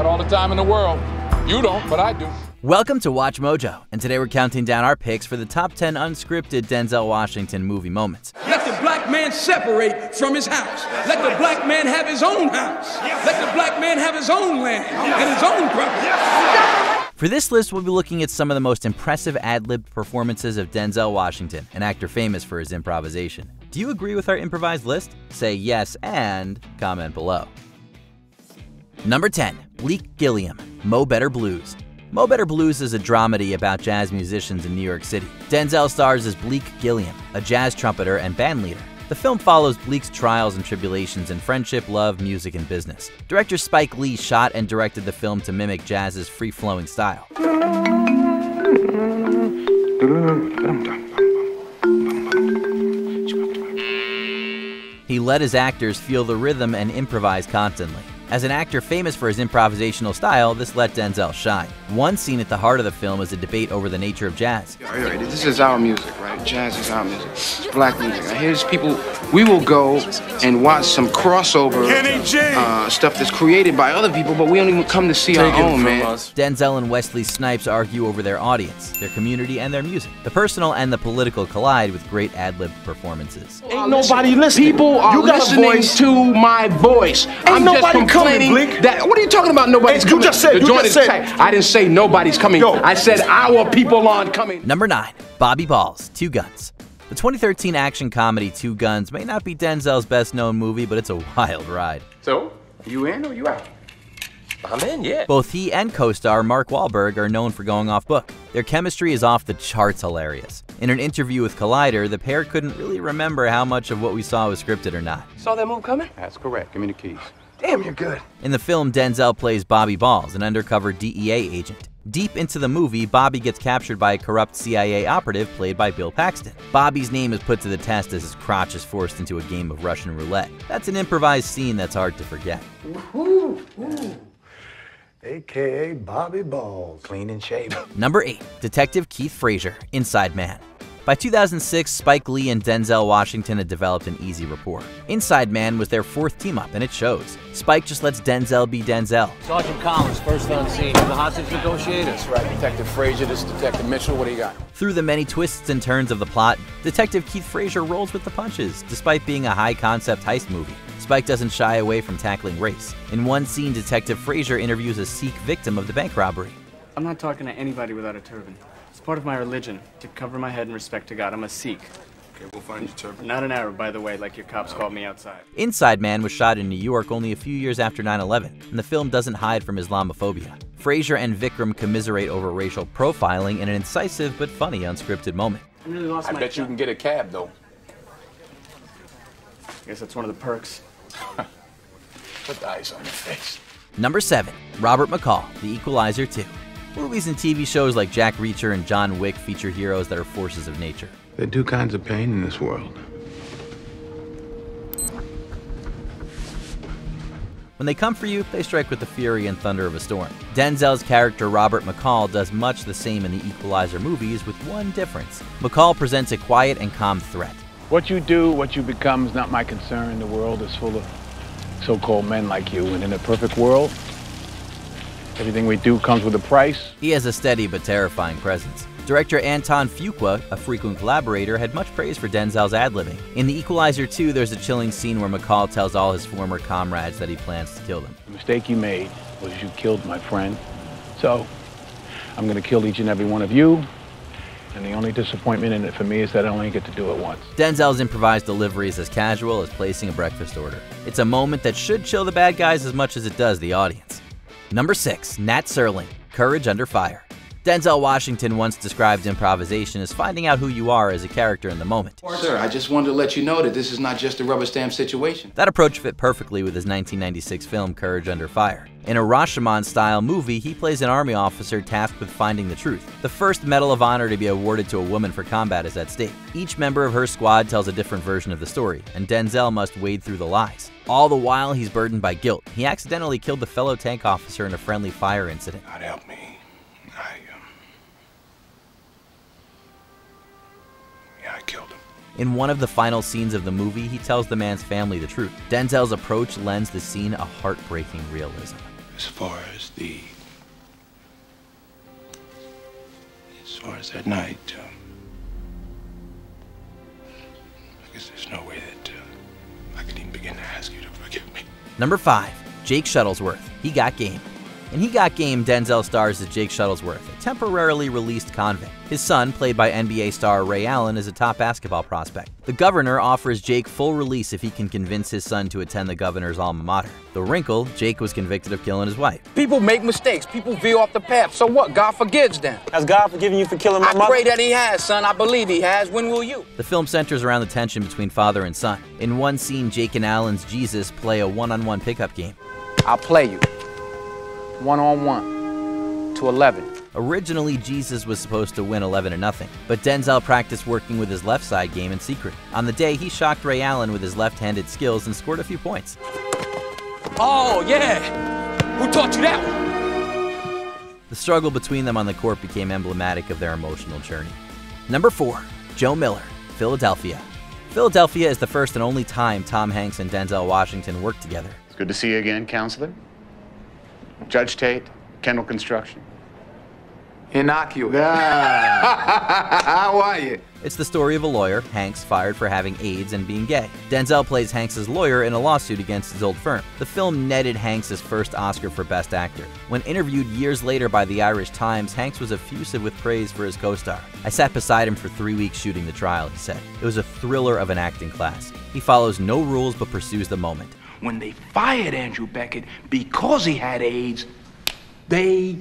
Got all the time in the world. You don't, but I do. Welcome to Watch Mojo, and today we're counting down our picks for the top 10 unscripted Denzel Washington movie moments. Let the black man separate from his house. Let the black man have his own house. Let the black man have his own land and his own property. For this list, we'll be looking at some of the most impressive ad libbed performances of Denzel Washington, an actor famous for his improvisation. Do you agree with our improvised list? Say yes and comment below. Number 10, Bleek Gilliam, Mo Better Blues. Mo Better Blues is a dramedy about jazz musicians in New York City. Denzel stars as Bleek Gilliam, a jazz trumpeter and bandleader. The film follows Bleek's trials and tribulations in friendship, love, music, and business. Director Spike Lee shot and directed the film to mimic jazz's free flowing style. He let his actors feel the rhythm and improvise constantly. As an actor famous for his improvisational style, this let Denzel shine. One scene at the heart of the film is a debate over the nature of jazz. All right, this is our music, right? Jazz is our music. It's black music. Now, here's people, we will go and watch some crossover uh, stuff that's created by other people, but we don't even come to see our own, man. Denzel and Wesley Snipes argue over their audience, their community, and their music. The personal and the political collide with great ad-lib performances. Ain't nobody listening. People are You got a listening voice. to my voice. I'm just nobody coming, complaining Bleek. that. What are you talking about? Nobody's Hey, you coming. just said- the you joint just is said- tight. I didn't say nobody's coming. Yo. I said our people aren't coming. Number 9. Bobby Balls, Two Guns. The 2013 action comedy Two Guns may not be Denzel's best known movie, but it's a wild ride. So, you in or you out? I'm in, yeah. Both he and co star Mark Wahlberg are known for going off book. Their chemistry is off the charts hilarious. In an interview with Collider, the pair couldn't really remember how much of what we saw was scripted or not. Saw that move coming? That's correct. Give me the keys. Damn, you're good. In the film, Denzel plays Bobby Balls, an undercover DEA agent. Deep into the movie, Bobby gets captured by a corrupt CIA operative played by Bill Paxton. Bobby's name is put to the test as his crotch is forced into a game of Russian roulette. That's an improvised scene that's hard to forget. AKA Bobby Balls. Clean and shaven. Number 8. Detective Keith Frazier, Inside Man. By 2006, Spike Lee and Denzel Washington had developed an easy rapport. Inside Man was their fourth team up, and it shows. Spike just lets Denzel be Denzel. Sergeant Collins, first on scene. The hostage negotiator. That's right, Detective Frazier. This is Detective Mitchell. What do you got? Through the many twists and turns of the plot, Detective Keith Frazier rolls with the punches, despite being a high concept heist movie. Spike doesn't shy away from tackling race. In one scene, Detective Frazier interviews a Sikh victim of the bank robbery. I'm not talking to anybody without a turban. It's part of my religion to cover my head in respect to God. I'm a Sikh. Okay, we'll find your turban. Not an Arab, by the way, like your cops called me outside. Inside Man was shot in New York only a few years after 9 11, and the film doesn't hide from Islamophobia. Frazier and Vikram commiserate over racial profiling in an incisive but funny unscripted moment. I really lost I my bet you can get a cab, though. I guess that's one of the perks. Put the ice on your face. Number 7. Robert McCall, The Equalizer 2. Movies and TV shows like Jack Reacher and John Wick feature heroes that are forces of nature. There are two kinds of pain in this world. When they come for you, they strike with the fury and thunder of a storm. Denzel's character Robert McCall does much the same in the Equalizer movies with one difference. McCall presents a quiet and calm threat. What you do, what you become is not my concern. The world is full of so-called men like you, and in a perfect world, everything we do comes with a price. He has a steady but terrifying presence. Director Antoine Fuqua, a frequent collaborator, had much praise for Denzel's ad-libbing. In The Equalizer 2, there's a chilling scene where McCall tells all his former comrades that he plans to kill them. The mistake you made was you killed my friend. So, I'm going to kill each and every one of you. And the only disappointment in it for me is that I only get to do it once. Denzel's improvised delivery is as casual as placing a breakfast order. It's a moment that should chill the bad guys as much as it does the audience. Number 6. Nat Serling, Courage Under Fire. Denzel Washington once described improvisation as finding out who you are as a character in the moment. Sir, I just wanted to let you know that this is not just a rubber stamp situation. That approach fit perfectly with his 1996 film Courage Under Fire. In a Rashomon style movie, he plays an army officer tasked with finding the truth. The first Medal of Honor to be awarded to a woman for combat is at stake. Each member of her squad tells a different version of the story, and Denzel must wade through the lies. All the while, he's burdened by guilt. He accidentally killed the fellow tank officer in a friendly fire incident. God help me. In one of the final scenes of the movie, he tells the man's family the truth. Denzel's approach lends the scene a heartbreaking realism. as far as the as far as that night, um, I guess there's no way that uh, I could even begin to ask you to forgive me. Number 5. Jake Shuttlesworth. He got game. In He Got Game, Denzel stars as Jake Shuttlesworth, a temporarily released convict. His son, played by NBA star Ray Allen, is a top basketball prospect. The governor offers Jake full release if he can convince his son to attend the governor's alma mater. The wrinkle, Jake was convicted of killing his wife. People make mistakes. People veer off the path. So what? God forgives them. Has God forgiven you for killing my I mother? pray that He has, son. I believe He has. When will you? The film centers around the tension between father and son. In one scene, Jake and Allen's Jesus play a one-on-one pickup game. I'll play you. One on one. To 11. Originally, Jesus was supposed to win 11 to nothing, but Denzel practiced working with his left side game in secret. On the day, he shocked Ray Allen with his left-handed skills and scored a few points. Oh, yeah. Who taught you that one? The struggle between them on the court became emblematic of their emotional journey. Number 4. Joe Miller, Philadelphia. Philadelphia is the first and only time Tom Hanks and Denzel Washington worked together. It's good to see you again, counselor. Judge Tate, Kendall Construction. Innocuous. How are you? It's the story of a lawyer, Hanks, fired for having AIDS and being gay. Denzel plays Hanks' lawyer in a lawsuit against his old firm. The film netted Hanks his first Oscar for Best Actor. When interviewed years later by the Irish Times, Hanks was effusive with praise for his co-star. I sat beside him for three weeks shooting the trial, he said. It was a thriller of an acting class. He follows no rules but pursues the moment. When they fired Andrew Beckett because he had AIDS, they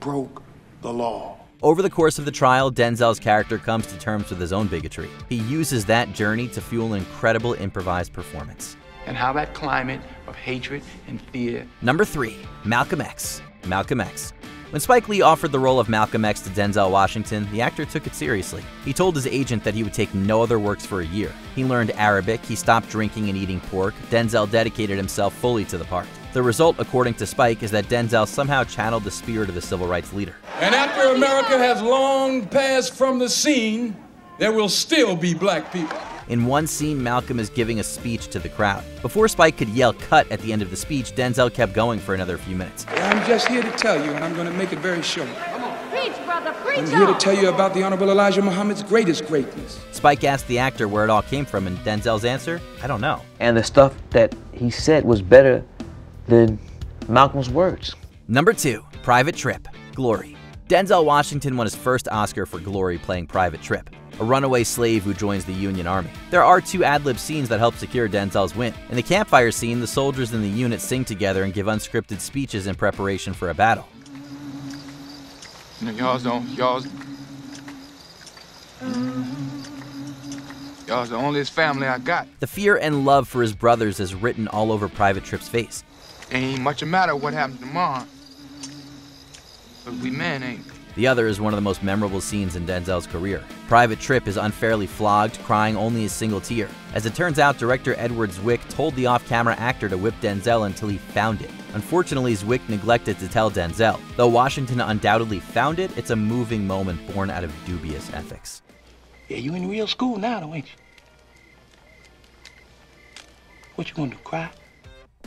broke the law. Over the course of the trial, Denzel's character comes to terms with his own bigotry. He uses that journey to fuel an incredible improvised performance. And how that climate of hatred and fear. Number 3. Malcolm X. Malcolm X. When Spike Lee offered the role of Malcolm X to Denzel Washington, the actor took it seriously. He told his agent that he would take no other works for a year. He learned Arabic, he stopped drinking and eating pork. Denzel dedicated himself fully to the part. The result, according to Spike, is that Denzel somehow channeled the spirit of the civil rights leader. And after America has long passed from the scene, there will still be black people. In one scene, Malcolm is giving a speech to the crowd. Before Spike could yell cut at the end of the speech, Denzel kept going for another few minutes. I'm just here to tell you, and I'm going to make it very short. Preach, brother, preach I'm here to tell you about the Honorable Elijah Muhammad's greatest greatness. Spike asked the actor where it all came from, and Denzel's answer, I don't know. And the stuff that he said was better than Malcolm's words. Number 2. Private Trip. Glory. Denzel Washington won his first Oscar for Glory playing Private Trip, a runaway slave who joins the Union Army. There are two ad-lib scenes that help secure Denzel's win. In the campfire scene, the soldiers in the unit sing together and give unscripted speeches in preparation for a battle. Y'all's don't, y'all's, y'all's the only family I got. The fear and love for his brothers is written all over Private Trip's face. Ain't much a matter what happens tomorrow. But we men ain't. The other is one of the most memorable scenes in Denzel's career. Private Trip is unfairly flogged, crying only a single tear. As it turns out, director Edward Zwick told the off-camera actor to whip Denzel until he found it. Unfortunately, Zwick neglected to tell Denzel. Though Washington undoubtedly found it, it's a moving moment born out of dubious ethics. Yeah, you in real school now, though, ain't you? What you gonna do, cry?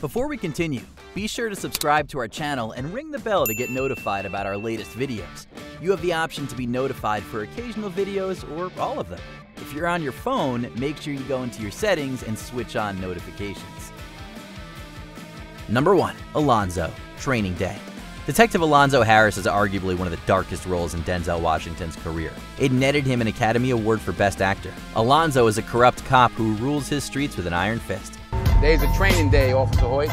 Before we continue, be sure to subscribe to our channel and ring the bell to get notified about our latest videos. You have the option to be notified for occasional videos or all of them. If you're on your phone, make sure you go into your settings and switch on notifications. Number 1. Alonzo, Training Day. Detective Alonzo Harris is arguably one of the darkest roles in Denzel Washington's career. It netted him an Academy Award for Best Actor. Alonzo is a corrupt cop who rules his streets with an iron fist. Today's a training day, Officer Hoyt.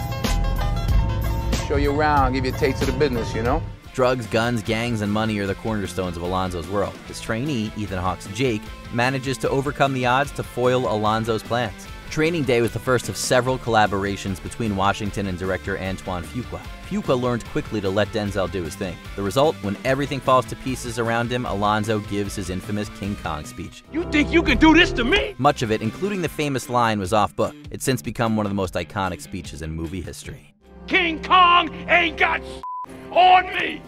Show you around, give you a taste of the business, you know? Drugs, guns, gangs, and money are the cornerstones of Alonzo's world. His trainee, Ethan Hawke's Jake, manages to overcome the odds to foil Alonzo's plans. Training Day was the first of several collaborations between Washington and director Antoine Fuqua. Fuqua learned quickly to let Denzel do his thing. The result, when everything falls to pieces around him, Alonzo gives his infamous King Kong speech. You think you can do this to me? Much of it, including the famous line, was off book. It's since become one of the most iconic speeches in movie history. King Kong ain't got on me.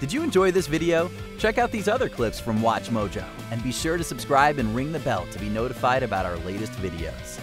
Did you enjoy this video? Check out these other clips from Watch Mojo, and be sure to subscribe and ring the bell to be notified about our latest videos.